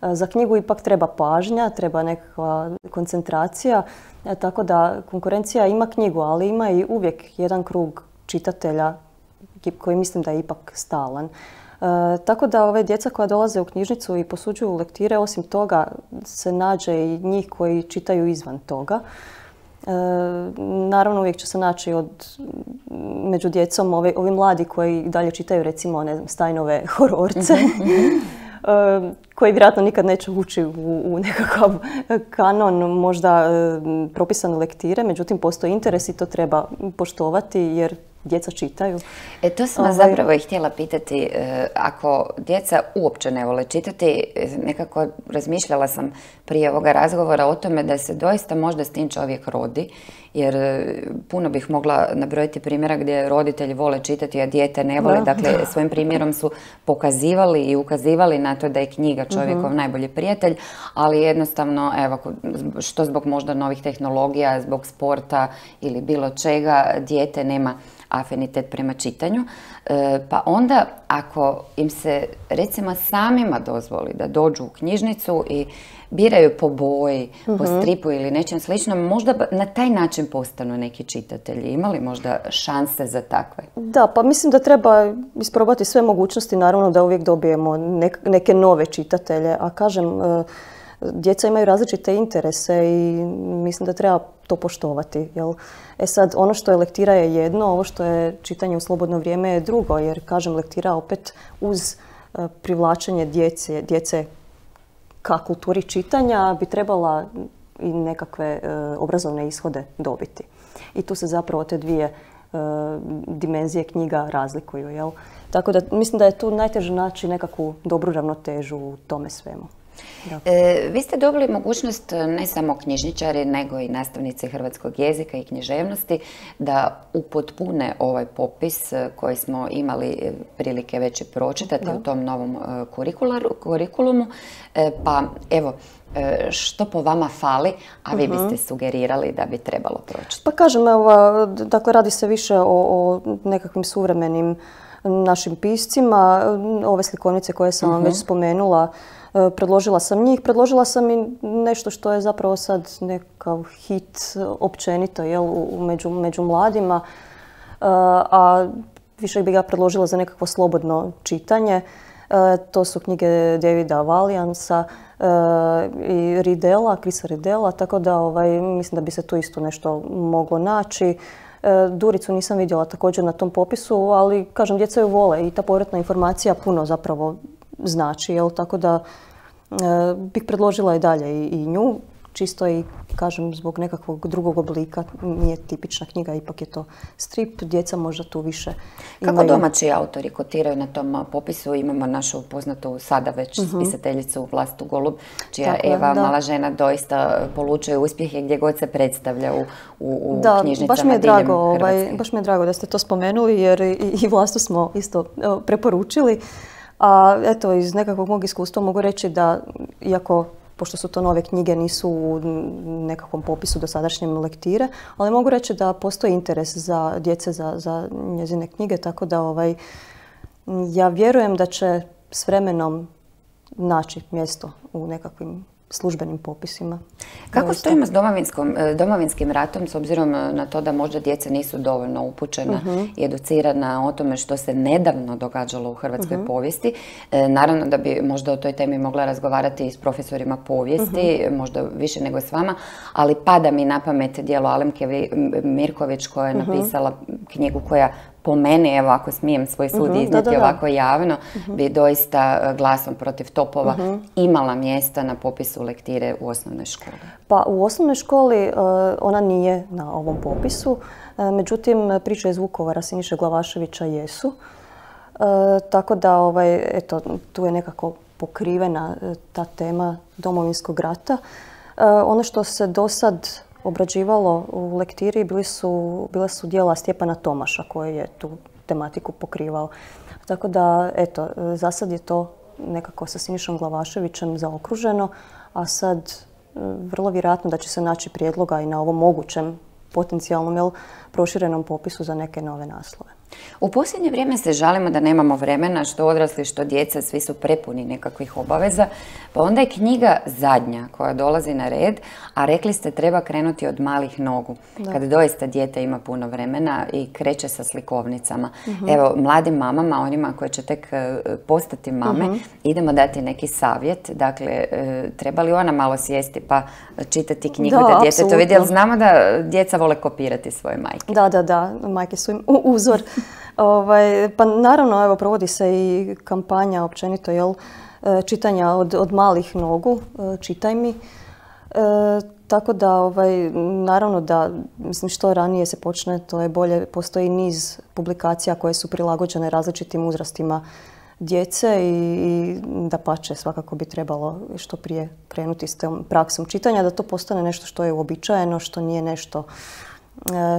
S10: Za knjigu ipak treba pažnja, treba nekakva koncentracija, e, tako da konkurencija ima knjigu, ali ima i uvijek jedan krug čitatelja koji mislim da je ipak stalan. E, tako da ove djeca koja dolaze u knjižnicu i posuđuju lektire, osim toga se nađe i njih koji čitaju izvan toga. E, naravno uvijek će se naći od, među djecom ovi, ovi mladi koji dalje čitaju recimo ne znam, Stajnove hororce. Mhm, mhm. koji vjerojatno nikad neće ući u, nekakav kanon možda propisane lektire, međutim postoji interes i to treba poštovati jer djeca čitaju.
S1: E, to sam vas ovaj- zapravo i htjela pitati. E, ako djeca uopće ne vole čitati, nekako razmišljala sam prije ovoga razgovora o tome da se doista možda s tim čovjek rodi, jer e, puno bih mogla nabrojiti primjera gdje roditelji vole čitati, a dijete ne voli. Dakle, svojim primjerom su pokazivali i ukazivali na to da je knjiga čovjekov mhm. najbolji prijatelj, ali jednostavno, evo, što zbog možda novih tehnologija, zbog sporta ili bilo čega, dijete nema afinitet prema čitanju. E, pa onda ako im se recimo samima dozvoli da dođu u knjižnicu i biraju po boji, po mhm. stripu ili nečem sličnom, možda na taj način postanu neki čitatelji. Imali možda šanse za takve?
S10: Da, pa mislim da treba isprobati sve mogućnosti, naravno da uvijek dobijemo neke nove čitatelje, a kažem, e, djeca imaju različite interese i mislim da treba to poštovati. Jel? E sad, ono što je lektira je jedno, ovo što je čitanje u slobodno vrijeme je drugo, jer kažem lektira opet uz e, privlačenje djece, djece ka kulturi čitanja bi trebala i nekakve obrazovne ishode dobiti. I tu se zapravo te dvije dimenzije knjiga razlikuju. Jel? Tako da mislim da je tu najteže naći nekakvu dobru ravnotežu u tome svemu.
S1: E, vi ste dobili mogućnost e, ne samo knjižničari, nego i nastavnice hrvatskog jezika i književnosti da upotpune ovaj popis e, koji smo imali prilike već pročitati u tom novom kurikulumu. Pa evo, što po vama fali, a vi biste mhm. sugerirali da bi trebalo pročitati?
S10: Pa kažem, evo, dakle, radi se više o, o nekakvim suvremenim našim piscima. Ove slikovnice koje sam vam već mhm. spomenula, e, predložila sam njih. Predložila sam i nešto što je zapravo sad nekav hit općenito jel, među, među mladima. E, a više bi ga predložila za nekakvo slobodno čitanje. E, to su knjige Davida Valiansa i Ridela, Krisa Ridela, tako da ovaj, mislim da bi se tu isto nešto moglo naći. E, Duricu nisam vidjela također na tom popisu, ali kažem, djeca ju vole i ta povratna informacija puno zapravo znači, jel? tako da e, bih predložila i dalje i nju čisto i kažem zbog nekakvog drugog oblika nije tipična knjiga, ipak je to strip, djeca možda tu više
S1: Kako domaći autori kotiraju na tom popisu? Imamo našu poznatu sada već uh pisateljicu Vlastu Golub, čija Eva mala žena doista polučuje uspjehe gdje god se predstavlja u, u,
S10: da, baš mi je drago, ovaj, baš mi je drago da ste to spomenuli jer i, i Vlastu smo isto preporučili. A eto, iz nekakvog mog iskustva mogu reći da, iako pošto su to nove knjige, nisu u nekakvom popisu dosadašnjem lektire, ali mogu reći da postoji interes za djece za, za njezine knjige, tako da ovaj, ja vjerujem da će s vremenom naći mjesto u nekakvim službenim popisima.
S1: Kako stojimo s e, domovinskim ratom s obzirom e, na to da možda djeca nisu dovoljno upućena mhm. i educirana o tome što se nedavno događalo u hrvatskoj mhm. povijesti? E, naravno da bi možda o toj temi mogla razgovarati i s profesorima povijesti, mhm. možda više nego s vama, ali pada mi na pamet dijelo Alemke Mirković koja je napisala knjigu koja po meni, evo ako smijem svoj sud uh iznijeti ovako javno, uh bi doista e, glasom protiv topova uh imala mjesta na popisu lektire u osnovnoj školi.
S10: Pa u osnovnoj školi uh, ona nije na ovom popisu, uh, međutim priče iz Vukovara Siniše Glavaševića jesu. Tako da ovaj, eto, tu je nekako pokrivena ta tema domovinskog rata. Ono što se do sad obrađivalo u lektiri bili su, bila su dijela Stjepana Tomaša koji je tu tematiku pokrivao. Tako da, eto, za sad je to nekako sa Sinišom Glavaševićem zaokruženo, a sad e, vrlo vjerojatno da će se naći prijedloga i na ovom mogućem potencijalnom jel, proširenom popisu za neke nove naslove.
S1: U posljednje vrijeme se žalimo da nemamo vremena, što odrasli, što djeca, svi su prepuni nekakvih obaveza, pa onda je knjiga zadnja koja dolazi na red, a rekli ste treba krenuti od malih nogu, da. kad doista dijete ima puno vremena i kreće sa slikovnicama. Mhm. Evo, mladim mamama, onima koji će tek e, postati mame, mhm. idemo dati neki savjet. Dakle, e, treba li ona malo sjesti pa čitati knjigu da, da djete to vidi, jer znamo da djeca vole kopirati svoje majke.
S10: Da, da, da, majke su im uzor. Ovaj, pa naravno, evo, provodi se i kampanja općenito, jel, e, čitanja od, od malih nogu, e, čitaj mi. E, tako da, ovaj, naravno da, mislim, što ranije se počne, to je bolje. Postoji niz publikacija koje su prilagođene različitim uzrastima djece i, da pače svakako bi trebalo što prije krenuti s tom praksom čitanja, da to postane nešto što je uobičajeno, što nije nešto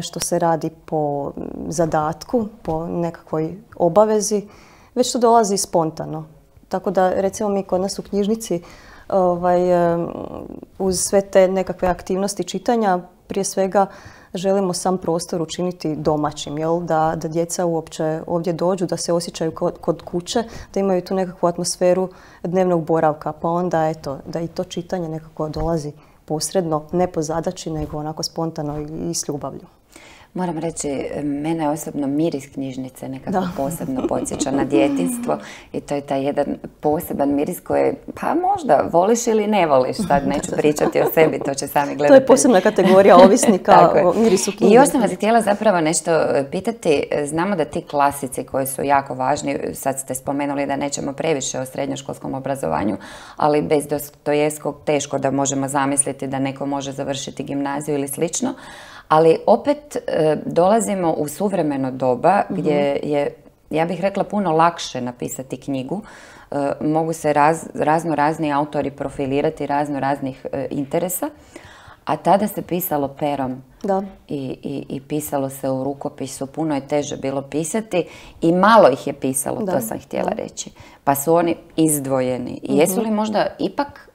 S10: što se radi po zadatku, po nekakvoj obavezi, već to dolazi spontano. Tako da recimo mi kod nas u knjižnici ovaj, e, uz sve te nekakve aktivnosti čitanja prije svega želimo sam prostor učiniti domaćim, jel? Da, da djeca uopće ovdje dođu, da se osjećaju kod, kod kuće, da imaju tu nekakvu atmosferu dnevnog boravka, pa onda eto, da i to čitanje nekako dolazi posredno, ne po zadaći, nego onako spontano i s ljubavlju.
S1: Moram reći, mene osobno miris knjižnice nekako posebno podsjeća na djetinstvo i to je taj jedan poseban miris koji, pa možda voliš ili ne voliš, sad neću pričati o sebi, to će sami gledati.
S10: To je posebna kategorija ovisnika o mirisu knjige.
S1: I još sam vas htjela zapravo nešto e, pitati, znamo da ti klasici koji su jako važni, sad ste spomenuli da nećemo previše o srednjoškolskom obrazovanju, ali bez Dostojevskog teško da možemo zamisliti da neko može završiti gimnaziju ili slično, ali opet e, dolazimo u suvremeno doba mhm. gdje je, ja bih rekla, puno lakše napisati knjigu. E, mogu se razno razni autori profilirati razno raznih e, interesa, a tada se pisalo perom
S10: da.
S1: I, i, I, pisalo se u rukopisu, puno je teže bilo pisati i malo ih je pisalo, to sam htjela reći. Pa su oni izdvojeni. Jesu li mhm. možda ipak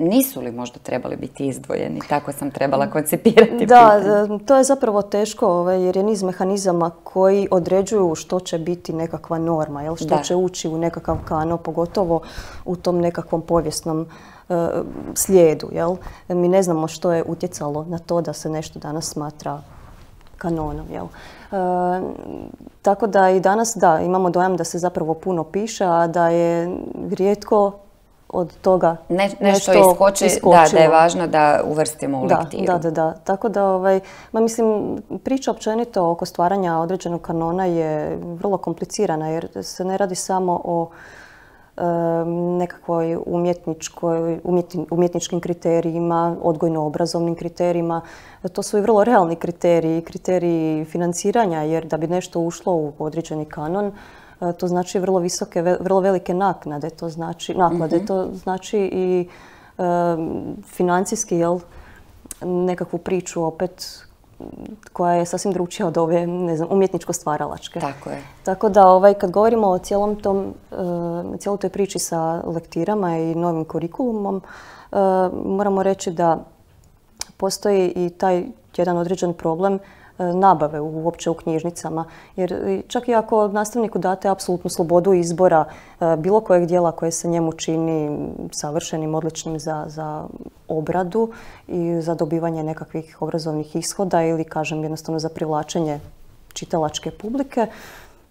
S1: nisu li možda trebali biti izdvojeni? Tako sam trebala koncipirati
S10: Da, to je zapravo teško ovaj, jer je niz mehanizama koji određuju što će biti nekakva norma, jel? što će ući u nekakav kano, pogotovo u tom nekakvom povijesnom e, slijedu. Jel? Mi ne znamo što je utjecalo na to da se nešto danas smatra kanonom. Jel? E, tako da i danas da, imamo dojam da se zapravo puno piše, a da je rijetko od toga
S1: ne, nešto, iskoči, da, da je važno da uvrstimo u
S10: da, lektiru. Da, da, da. Tako da, ovaj, ma mislim, priča općenito oko stvaranja određenog kanona je vrlo komplicirana jer se ne radi samo o nekakvoj umjetničkoj, umjetničkim kriterijima, odgojno-obrazovnim kriterijima. To su i vrlo realni kriteriji, kriteriji financiranja jer da bi nešto ušlo u određeni kanon, to znači vrlo visoke, vrlo velike naknade, to znači naklade, mhm. to znači i e, financijski, jel, nekakvu priču opet koja je sasvim drugčija od ove, ne znam, umjetničko-stvaralačke.
S1: Tako je.
S10: Tako da ovaj, kad govorimo o cijelom tom, e, cijeloj toj priči sa lektirama i novim kurikulumom, moramo reći da postoji i taj jedan određen problem nabave uopće u knjižnicama. Jer čak i ako nastavniku date apsolutnu slobodu izbora e, bilo kojeg dijela koje se njemu čini savršenim, odličnim za, za obradu i za dobivanje nekakvih obrazovnih ishoda ili kažem jednostavno za privlačenje čitalačke publike,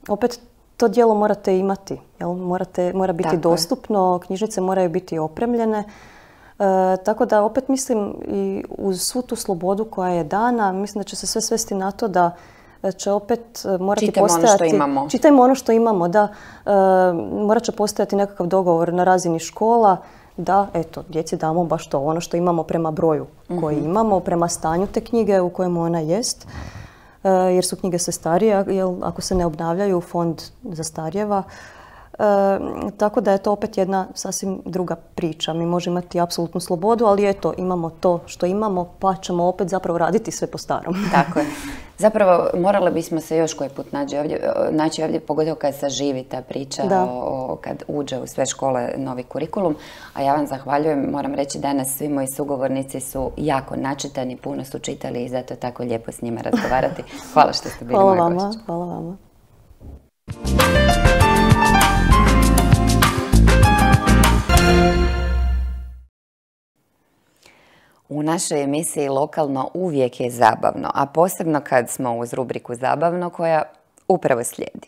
S10: opet to dijelo morate imati. Jel? Morate, mora biti dostupno, knjižnice moraju biti opremljene. E, tako da opet mislim i uz svu tu slobodu koja je dana, mislim da će se sve svesti na to da će opet e, morati
S1: Čitajmo
S10: postojati...
S1: ono što imamo.
S10: Čitajmo ono što imamo, da. E, morat će postojati nekakav dogovor na razini škola da, eto, djeci damo baš to, ono što imamo prema broju koji mhm. imamo, prema stanju te knjige u kojemu ona jest. jer su knjige se starije, jer ako se ne obnavljaju, fond zastarjeva. Tako da je to opet jedna sasvim druga priča. Mi možemo imati apsolutnu slobodu, ali eto, imamo to što imamo, pa ćemo opet zapravo raditi sve po starom.
S1: Tako je. Zapravo, morali bismo se još koji put naći ovdje, naći ovdje pogotovo kad saživi ta priča, o, kad uđe u sve škole novi kurikulum. A ja vam zahvaljujem, moram reći danas svi moji sugovornici su jako načitani, puno su čitali i zato je tako lijepo s njima razgovarati. Hvala što ste bili
S10: Hvala vama, Hvala vama.
S1: U našoj emisiji Lokalno uvijek je zabavno, a posebno kad smo uz rubriku Zabavno koja upravo slijedi.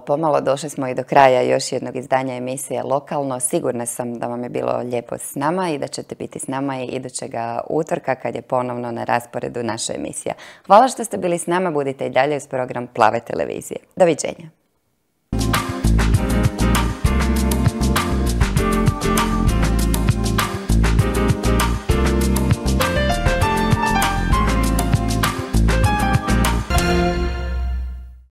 S1: Pomalo došli smo i do kraja još jednog izdanja emisije Lokalno. Sigurna sam da vam je bilo lijepo s nama i da ćete biti s nama i idućega utorka kad je ponovno na rasporedu naša emisija. Hvala što ste bili s nama, budite i dalje uz program Plave televizije. Doviđenja.